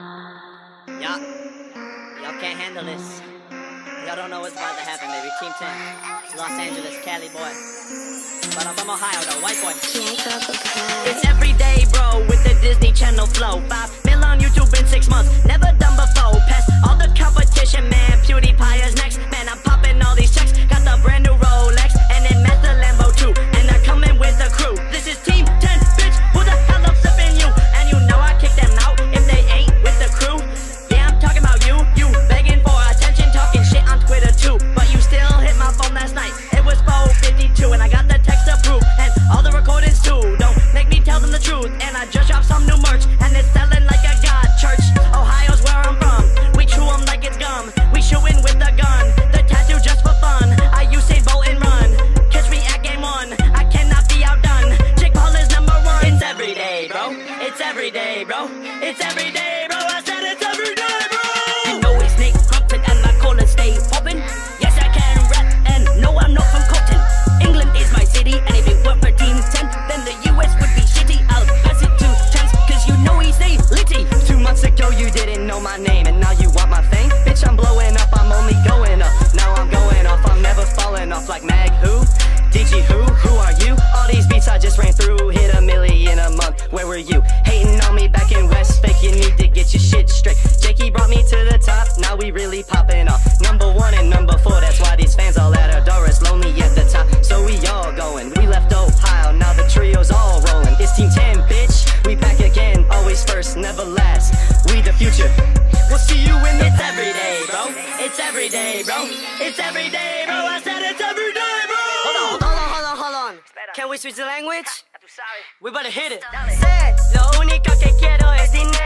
Y'all, y'all can't handle this. Y'all don't know what's about to happen, baby. Team 10, Los Angeles, Cali boy. But I'm from Ohio, though, white boy. It's every day, bro, with the Disney Channel flow. Five mil on YouTube in six months. Never I just ran through, hit a million a month. Where were you? Can we switch the language? We better hit it. Lo único que quiero es dinero.